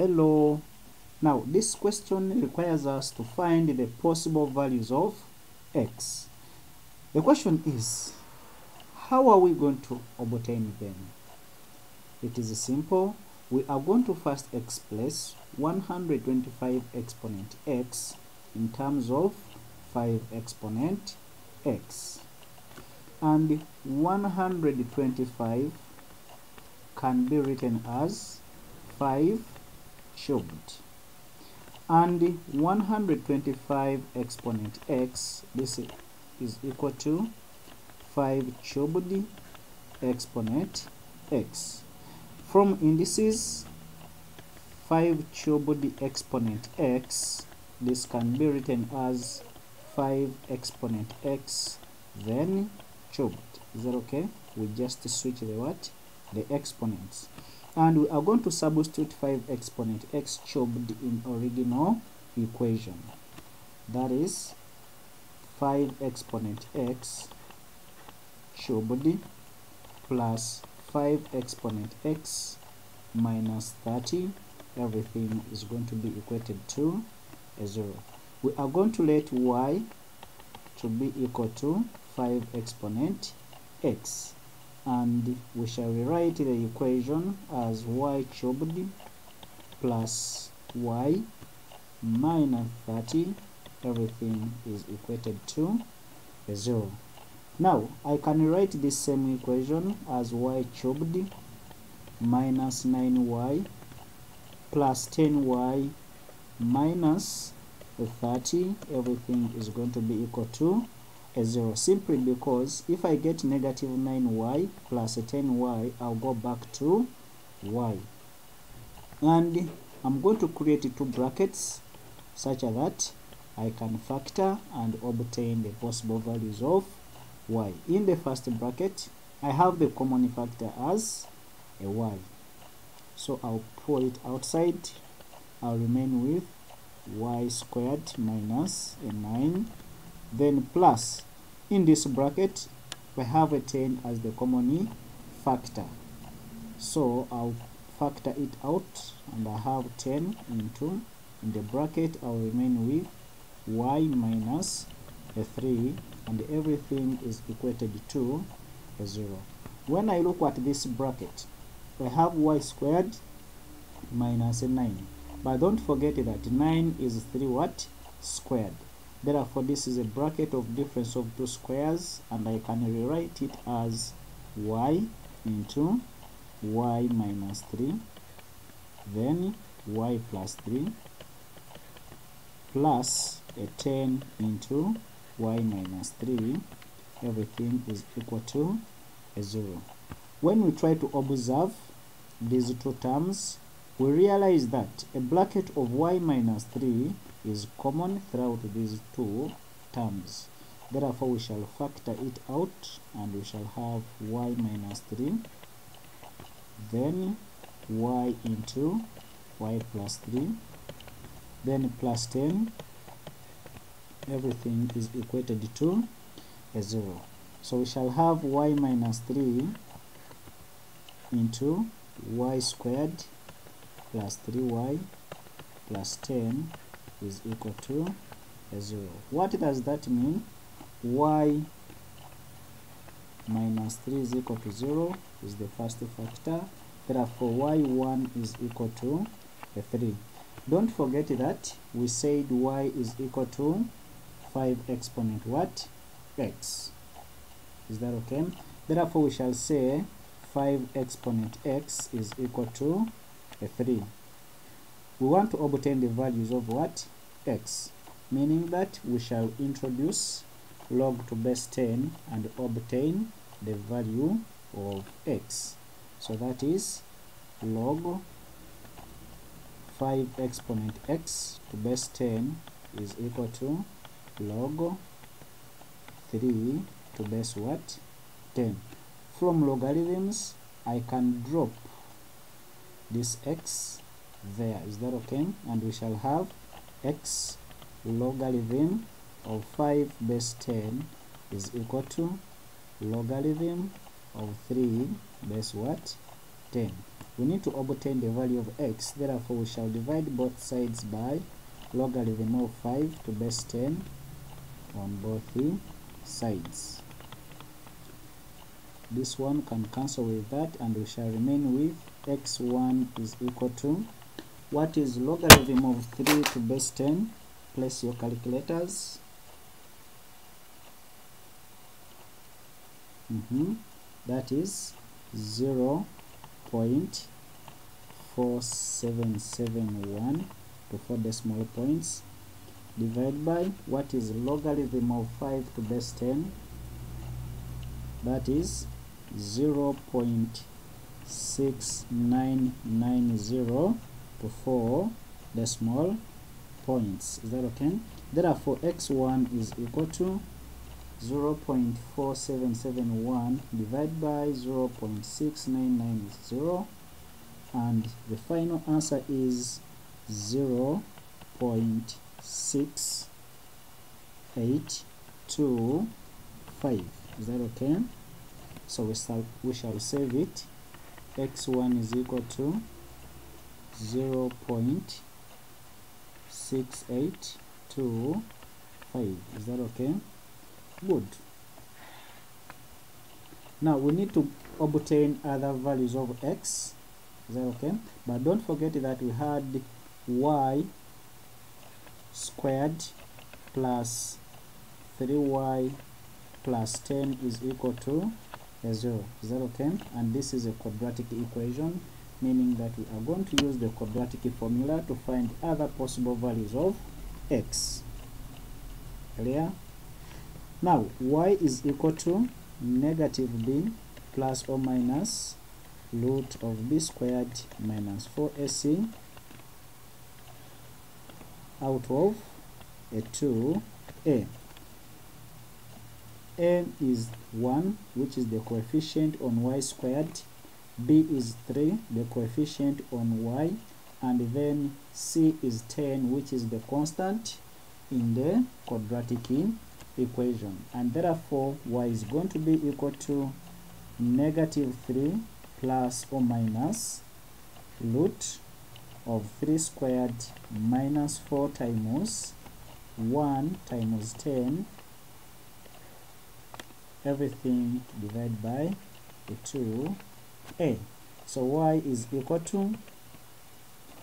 hello. Now this question requires us to find the possible values of x. The question is how are we going to obtain them? It is simple. We are going to first express 125 exponent x in terms of 5 exponent x. And 125 can be written as 5 cubed and 125 exponent x this is equal to 5 cubed exponent x. From indices 5 cubed exponent x this can be written as 5 exponent x then cubed is that okay? We just switch the what? The exponents and we are going to substitute 5 exponent x cubed in original equation. That is 5 exponent x cubed plus 5 exponent x minus 30 everything is going to be equated to a 0 we are going to let y to be equal to 5 exponent x and we shall rewrite the equation as y cubed plus y minus 30 everything is equated to 0 now I can write this same equation as y cubed minus 9y plus 10y minus 30 everything is going to be equal to a 0 simply because if I get negative 9y plus 10y I'll go back to y. And I'm going to create two brackets such that I can factor and obtain the possible values of y. In the first bracket I have the common factor as a y. So I'll pull it outside. I'll remain with y squared minus a 9 then plus in this bracket we have a 10 as the common factor. So I'll factor it out and I have 10 into in the bracket I'll remain with y minus a 3 and everything is equated to a 0 when I look at this bracket I have y squared minus a 9 but don't forget that 9 is 3 what squared therefore this is a bracket of difference of two squares and I can rewrite it as y into y minus 3 then y plus 3 plus a 10 into y minus 3 everything is equal to a 0 when we try to observe these two terms we realize that a bracket of y minus 3 is common throughout these two terms. Therefore we shall factor it out and we shall have y minus 3 then y into y plus 3 then plus 10 everything is equated to a 0 so we shall have y minus 3 into y squared plus 3y plus 10 is equal to a 0 what does that mean? Y minus 3 is equal to 0 is the first factor. Therefore y1 is equal to a 3 don't forget that we said y is equal to 5 exponent what? X. Is that okay? Therefore we shall say 5 exponent x is equal to a 3 we want to obtain the values of what? X meaning that we shall introduce log to base 10 and obtain the value of x. So that is log 5 exponent x to base 10 is equal to log 3 to base what? 10 from logarithms I can drop this x there is that okay and we shall have x logarithm of 5 base 10 is equal to logarithm of 3 base what? 10 we need to obtain the value of x therefore we shall divide both sides by logarithm of 5 to base 10 on both sides. This one can cancel with that and we shall remain with x1 is equal to what is logarithm of 3 to base 10 place your calculators. Mm -hmm. that is 0 0.4771 to four decimal points. Divide by what is logarithm of 5 to base 10 that is 0 0.6990 to 4 decimal points. Is that okay? Therefore x1 is equal to 0 0.4771 divided by 0 0.6990 and the final answer is 0 0.6825 is that okay? So we shall we shall save it. x1 is equal to 0 0.6825 is that okay? Good. Now we need to obtain other values of x. Is that okay? But don't forget that we had y squared plus 3y plus 10 is equal to a 0 is that okay? And this is a quadratic equation meaning that we are going to use the quadratic formula to find other possible values of x. Clear? Now y is equal to negative b plus or minus root of b squared minus 4ac out of a 2a a. is 1 which is the coefficient on y squared b is 3 the coefficient on y and then c is 10 which is the constant in the quadratic equation. And therefore y is going to be equal to negative 3 plus or minus root of 3 squared minus 4 times 1 times 10 everything divided by the 2a so y is equal to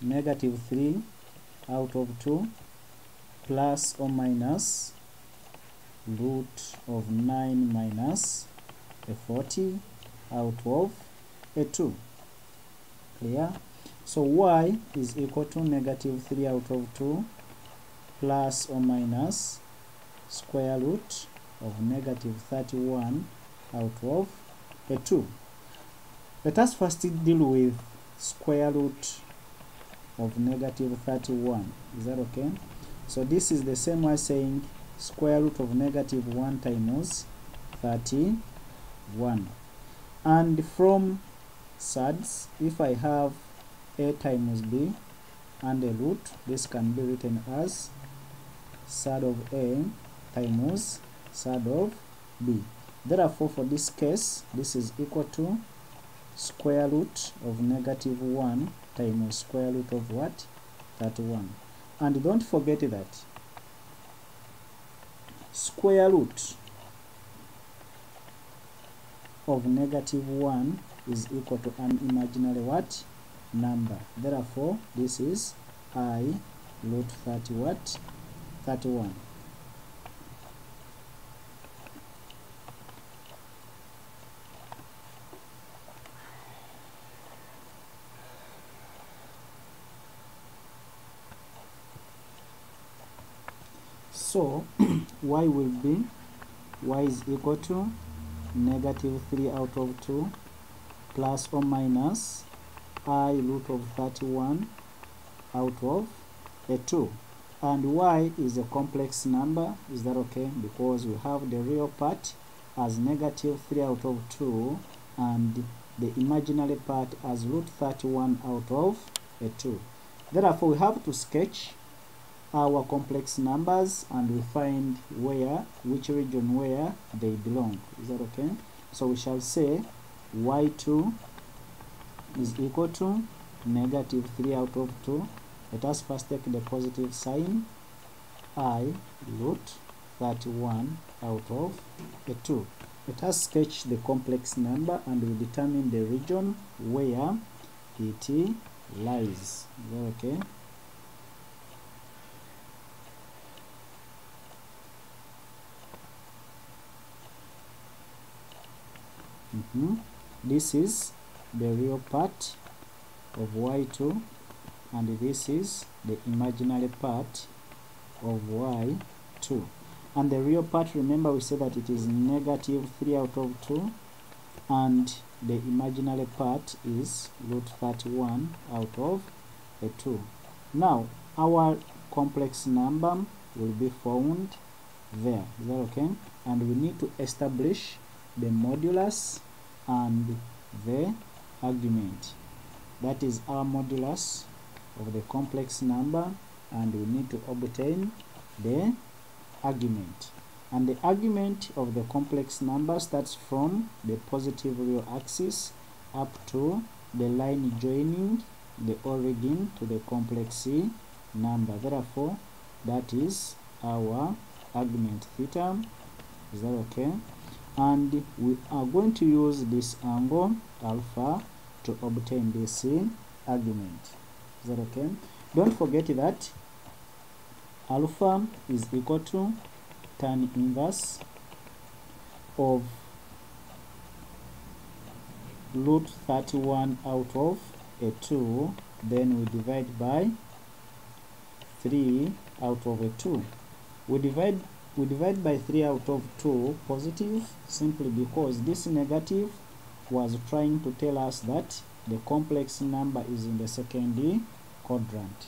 negative 3 out of 2 plus or minus root of 9 minus a 40 out of a 2 clear? So y is equal to negative 3 out of 2 plus or minus square root of negative 31 out of a 2 let us first deal with square root of negative 31 is that okay? So this is the same as saying square root of negative 1 times 31 and from sides if I have a times b and a root this can be written as side of a times side of b. Therefore for this case this is equal to square root of negative 1 times square root of what? 31 and don't forget that square root of negative 1 is equal to an imaginary what? number. Therefore this is i root 30 what? 31 so y will be y is equal to negative 3 out of 2 plus or minus i root of 31 out of a 2 and y is a complex number is that okay? Because we have the real part as negative 3 out of 2 and the imaginary part as root 31 out of a 2 therefore we have to sketch our complex numbers and we find where which region where they belong. Is that okay? So we shall say y2 is equal to negative 3 out of 2 let us first take the positive sign i root 31 out of a 2 let us sketch the complex number and we determine the region where it lies. Is that okay mm -hmm. this is the real part of y2 and this is the imaginary part of y2 and the real part remember we said that it is negative 3 out of 2 and the imaginary part is root 31 out of a 2 now our complex number will be found there. Is that okay? And we need to establish the modulus and the argument. That is our modulus of the complex number and we need to obtain the argument. And the argument of the complex number starts from the positive real axis up to the line joining the origin to the complex number. Therefore that is our argument theta. Is that okay and we are going to use this angle alpha to obtain this argument. Is that okay? Don't forget that alpha is equal to tan inverse of root 31 out of a 2 then we divide by 3 out of a 2 we divide we divide by 3 out of 2 positive simply because this negative was trying to tell us that the complex number is in the second quadrant.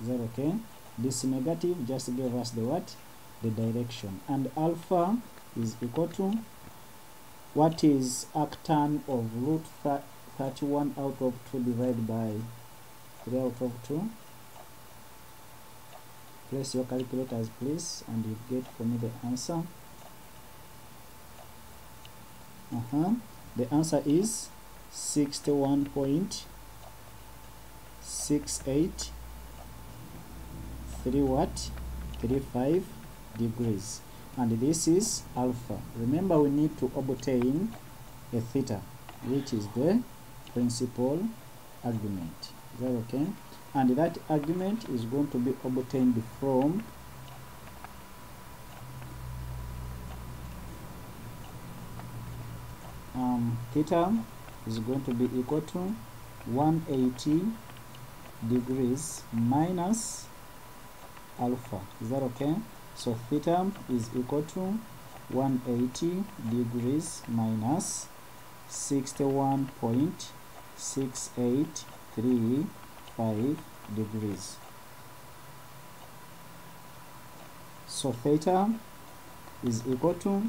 Is that okay? This negative just gave us the what? The direction. And alpha is equal to what is arctan of root 31 out of 2 divided by 3 out of 2 place your calculators please and you get for me the answer. Uh -huh. the answer is 61.68 3 what? 35 degrees. And this is alpha. Remember we need to obtain a theta which is the principal argument. Is that okay and that argument is going to be obtained from um, theta is going to be equal to 180 degrees minus alpha. Is that okay? So theta is equal to 180 degrees minus 61.6835 degrees. So theta is equal to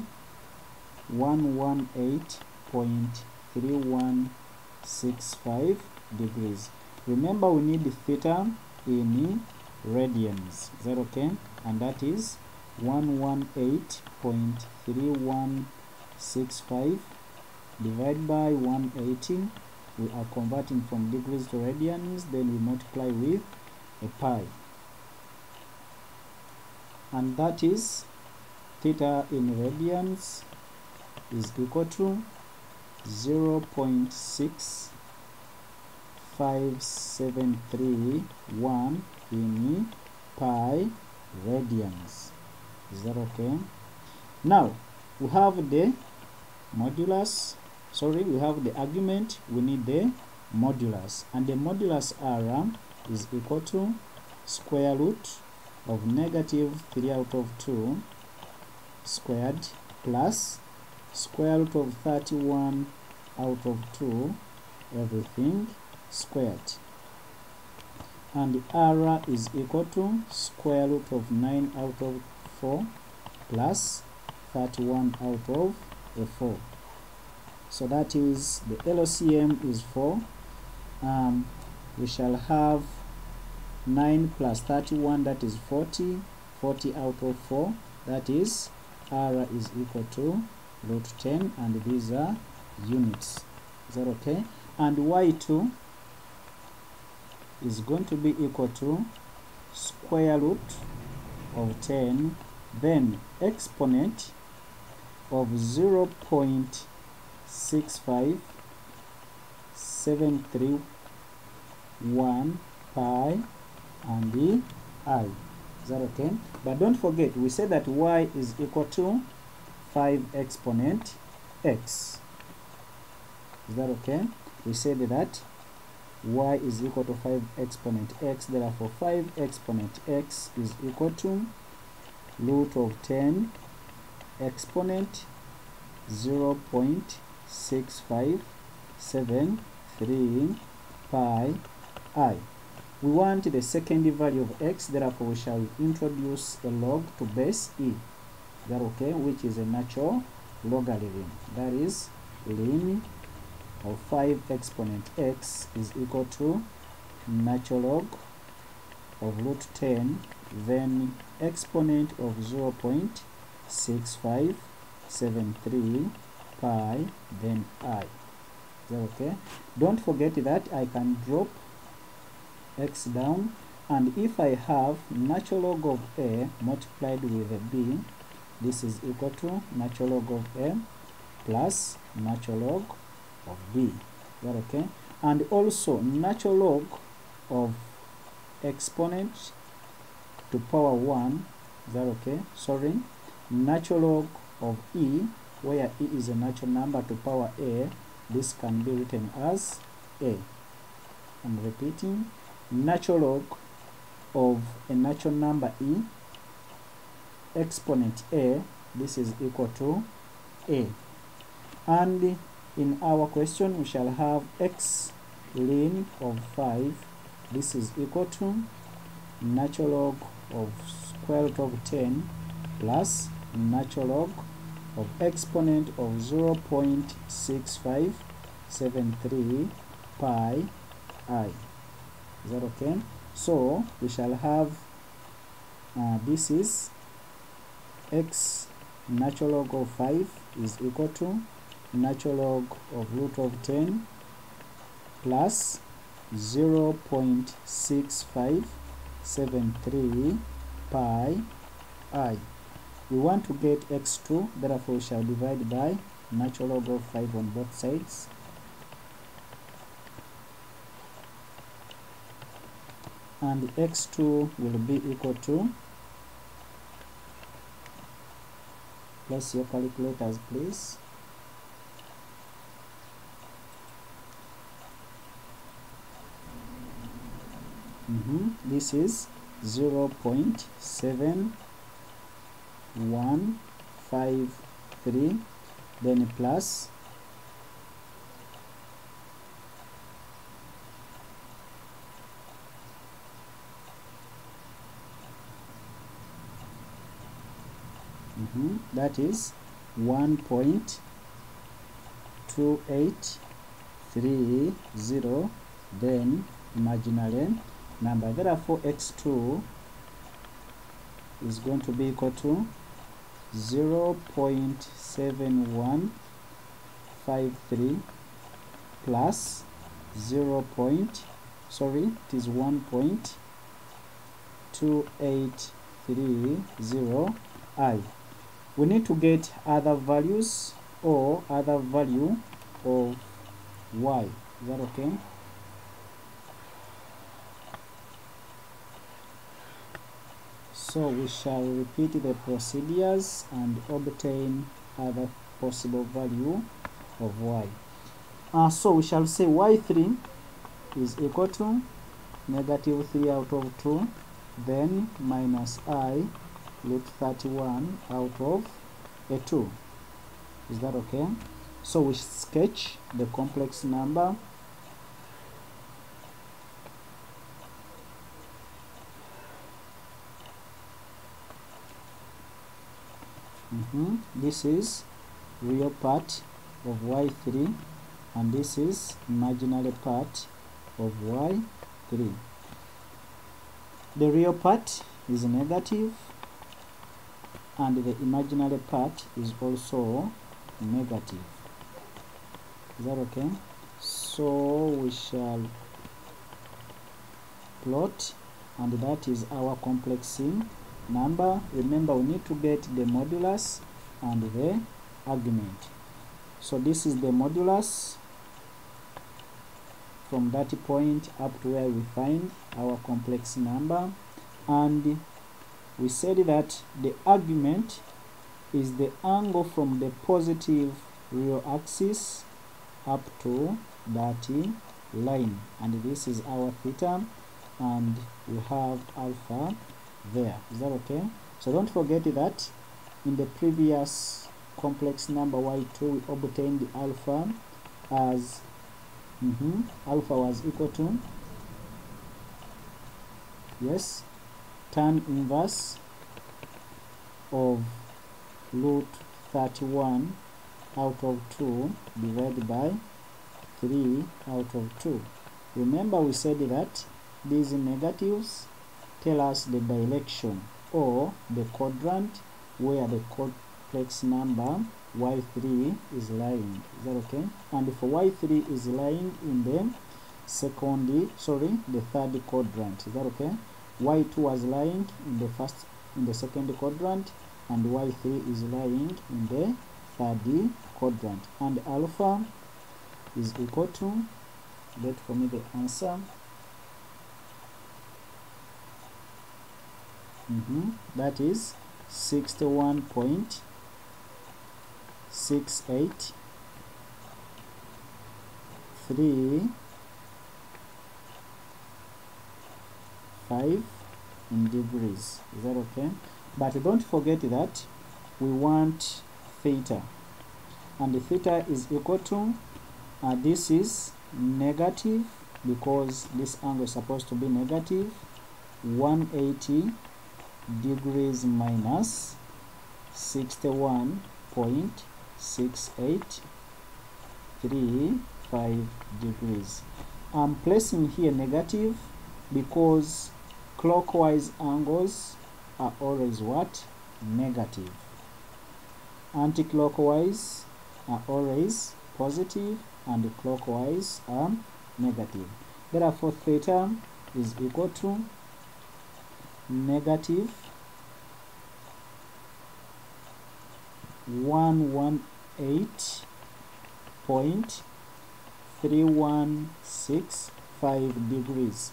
118.3165 degrees. Remember we need the theta in radians is that okay and that is 118.3165 divided by 180 we are converting from degrees to radians then we multiply with a pi. And that is theta in radians is equal to 0 0.65731 in pi radians. Is that okay? Now we have the modulus sorry we have the argument we need the modulus. And the modulus r is equal to square root of negative 3 out of 2 squared plus square root of 31 out of 2 everything squared. And the r is equal to square root of 9 out of 4 plus 31 out of a 4 so that is the LCM is 4 um, we shall have 9 plus 31 that is 40 40 out of 4 that is r is equal to root 10 and these are units. Is that okay? And y2 is going to be equal to square root of 10 then exponent of 0 0.65731 pi and the i. Is that okay? But don't forget we said that y is equal to 5 exponent x. Is that okay? We said that y is equal to 5 exponent x therefore 5 exponent x is equal to root of 10 exponent 0 0.6573 pi i. We want the second value of x therefore we shall introduce a log to base e. That okay? Which is a natural logarithm. That is ln of 5 exponent x is equal to natural log of root 10 then exponent of 0 0.6573 pi then i. Is that okay? Don't forget that i can drop x down and if i have natural log of a multiplied with a b this is equal to natural log of a plus natural log of b. Is that okay? And also natural log of exponent to power 1 is that okay? Sorry. Natural log of e where e is a natural number to power a this can be written as a. I'm repeating natural log of a natural number e exponent a this is equal to a. And in our question we shall have x ln of 5 this is equal to natural log of square root of 10 plus natural log of exponent of 0 0.6573 pi i. Is that okay? So we shall have uh, this is x natural log of 5 is equal to natural log of root of 10 plus 0 0.6573 pi i we want to get x2 therefore we shall divide by natural log of 5 on both sides and x2 will be equal to place your calculators please mm -hmm. this is 0 0.7153 then plus mm -hmm. that is 1.2830 then imaginary number therefore x2 is going to be equal to 0 0.7153 plus 0 point sorry it is 1.2830 i. We need to get other values or other value of y. Is that okay so we shall repeat the procedures and obtain other possible value of y. Uh, so we shall say y3 is equal to negative 3 out of 2 then minus i root 31 out of a 2 is that okay? So we sketch the complex number mm -hmm. this is real part of y3 and this is imaginary part of y3 the real part is negative and the imaginary part is also negative. Is that okay? So we shall plot and that is our complex number remember we need to get the modulus and the argument. So this is the modulus from that point up to where we find our complex number. And we said that the argument is the angle from the positive real axis up to that line. And this is our theta and we have alpha there. Is that okay? So don't forget that in the previous complex number y2 we obtained the alpha as mm -hmm, alpha was equal to yes tan inverse of root 31 out of 2 divided by 3 out of 2 remember we said that these negatives tell us the direction or the quadrant where the complex number y3 is lying. Is that okay? And for y3 is lying in the second sorry the third quadrant. Is that okay? Y2 was lying in the first in the second quadrant and y3 is lying in the third quadrant. And alpha is equal to get for me the answer mm -hmm. that is 61.68 3 5 in degrees. Is that okay? But don't forget that we want theta. And the theta is equal to uh, this is negative because this angle is supposed to be negative 180 degrees minus 61.6835 degrees. I'm placing here negative because clockwise angles are always what? Negative. Anti-clockwise are always positive and clockwise are negative. Therefore theta is equal to negative 118.3165 degrees.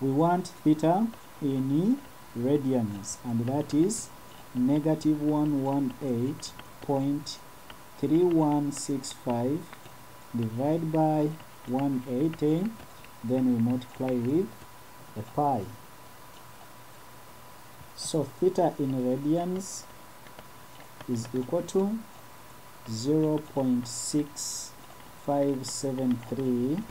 We want theta in radians and that is negative 118.3165 divided by 180 then we multiply with a pi so theta in radians is equal to 0 0.6573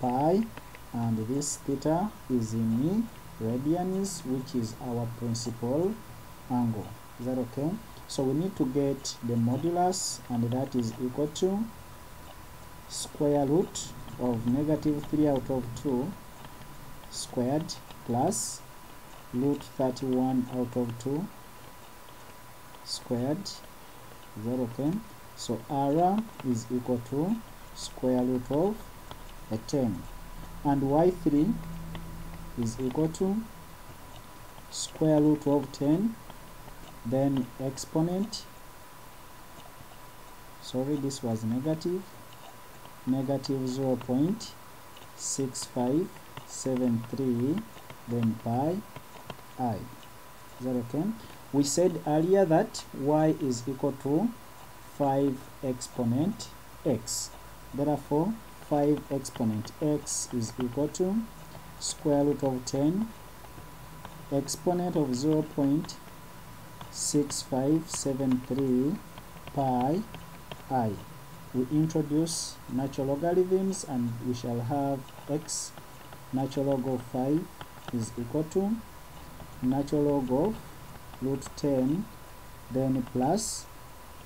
pi and this theta is in radians which is our principal angle. Is that okay? So we need to get the modulus and that is equal to square root of negative 3 out of 2 squared plus root 31 out of 2 squared is that okay? So r is equal to square root of a 10 and y3 is equal to square root of 10 then exponent sorry this was negative. Negative 0 0.6573 then pi i. Is that okay? We said earlier that y is equal to 5 exponent x. Therefore 5 exponent x is equal to square root of 10 exponent of 0 0.6573 pi i. We introduce natural logarithms and we shall have x. Natural log of 5 is equal to natural log of root 10 then plus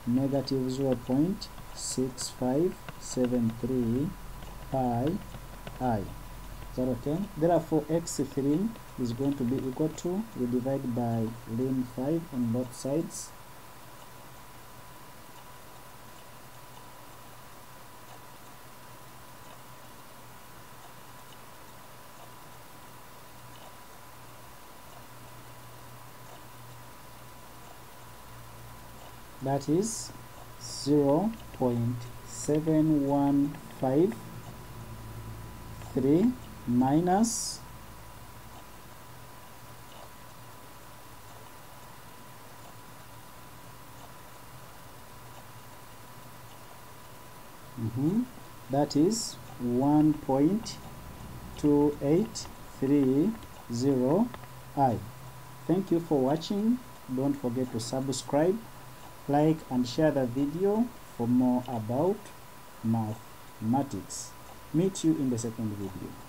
negative 0 0.6573 pi i. Is that okay? Therefore x3 is going to be equal to we divide by ln 5 on both sides that is 0 0.7153 minus mm -hmm, that is 1.2830 i. Thank you for watching. Don't forget to subscribe like and share the video for more about mathematics. Meet you in the second video